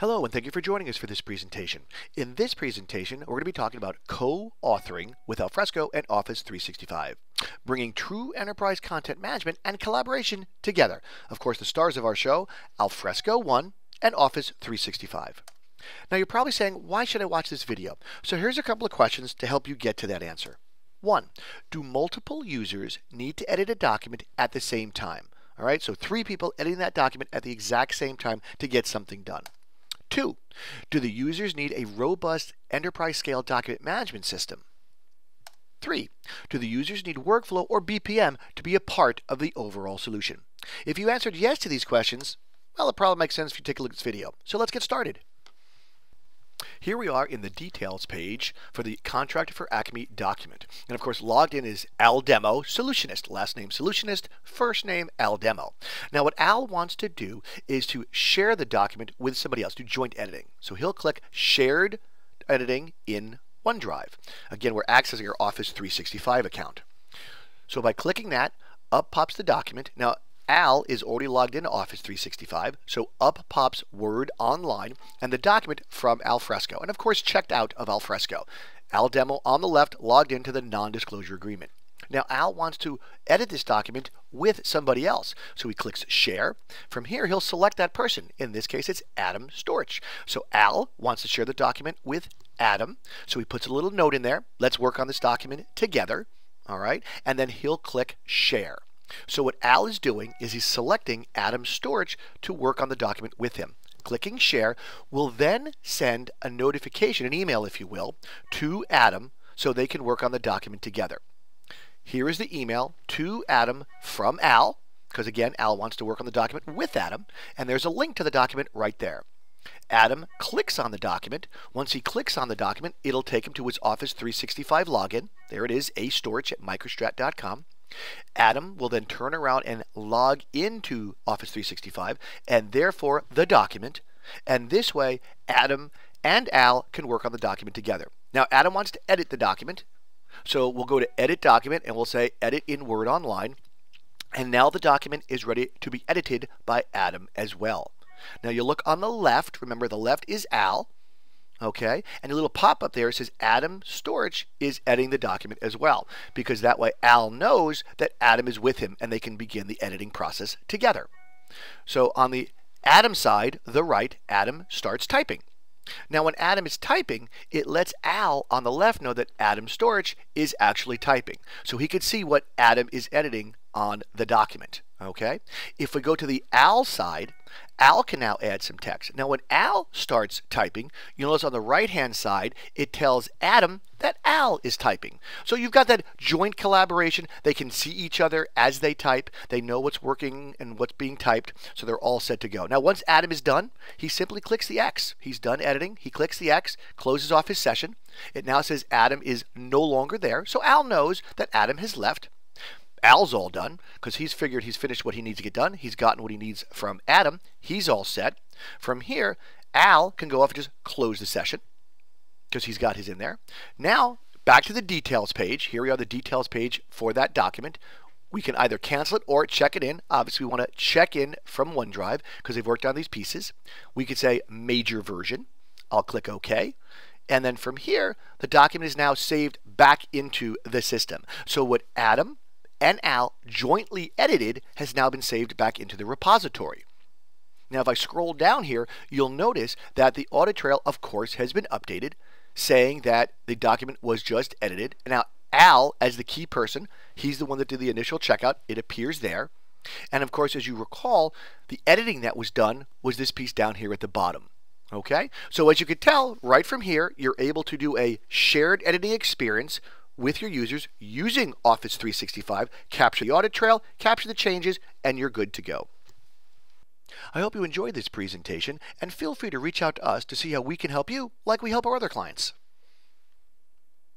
Hello and thank you for joining us for this presentation. In this presentation, we're going to be talking about co-authoring with Alfresco and Office 365, bringing true enterprise content management and collaboration together. Of course, the stars of our show, Alfresco One and Office 365. Now you're probably saying, why should I watch this video? So here's a couple of questions to help you get to that answer. One, do multiple users need to edit a document at the same time? All right, so three people editing that document at the exact same time to get something done. Two, do the users need a robust enterprise scale document management system? Three, do the users need workflow or BPM to be a part of the overall solution? If you answered yes to these questions, well, it probably makes sense if you take a look at this video. So let's get started. Here we are in the details page for the contract for Acme document. And of course, logged in is Al Demo Solutionist, last name Solutionist, first name Al Demo. Now, what Al wants to do is to share the document with somebody else, do joint editing. So he'll click Shared Editing in OneDrive. Again, we're accessing our Office 365 account. So by clicking that, up pops the document. Now, Al is already logged into Office 365, so up pops Word Online and the document from Alfresco, and of course checked out of Alfresco. Al Demo on the left logged into the non-disclosure agreement. Now Al wants to edit this document with somebody else. So he clicks share. From here he'll select that person. In this case it's Adam Storch. So Al wants to share the document with Adam. So he puts a little note in there. Let's work on this document together. All right. And then he'll click share. So what Al is doing is he's selecting Adam Storch to work on the document with him. Clicking share will then send a notification, an email if you will, to Adam so they can work on the document together. Here is the email to Adam from Al, because again, Al wants to work on the document with Adam, and there's a link to the document right there. Adam clicks on the document. Once he clicks on the document, it'll take him to his Office 365 login. There it is, astorch at microstrat.com. Adam will then turn around and log into Office 365 and therefore the document. And this way, Adam and Al can work on the document together. Now, Adam wants to edit the document. So we'll go to Edit Document and we'll say Edit in Word Online. And now the document is ready to be edited by Adam as well. Now you look on the left. Remember, the left is Al okay? And a little pop-up there says Adam Storch is editing the document as well, because that way Al knows that Adam is with him and they can begin the editing process together. So on the Adam side, the right, Adam starts typing. Now when Adam is typing, it lets Al on the left know that Adam Storch is actually typing. So he could see what Adam is editing on the document. Okay? If we go to the Al side, Al can now add some text. Now, when Al starts typing, you'll notice on the right hand side, it tells Adam that Al is typing. So you've got that joint collaboration. They can see each other as they type. They know what's working and what's being typed. So they're all set to go. Now, once Adam is done, he simply clicks the X. He's done editing. He clicks the X, closes off his session. It now says Adam is no longer there. So Al knows that Adam has left. Al's all done because he's figured he's finished what he needs to get done. He's gotten what he needs from Adam. He's all set. From here, Al can go off and just close the session because he's got his in there. Now, back to the details page. Here we are, the details page for that document. We can either cancel it or check it in. Obviously, we want to check in from OneDrive because they've worked on these pieces. We could say major version. I'll click OK. And then from here, the document is now saved back into the system. So what Adam and Al jointly edited has now been saved back into the repository. Now, if I scroll down here, you'll notice that the audit trail, of course, has been updated, saying that the document was just edited. And now, Al, as the key person, he's the one that did the initial checkout. It appears there. And of course, as you recall, the editing that was done was this piece down here at the bottom. Okay, so as you can tell, right from here, you're able to do a shared editing experience with your users using Office 365, capture the audit trail, capture the changes, and you're good to go. I hope you enjoyed this presentation and feel free to reach out to us to see how we can help you like we help our other clients.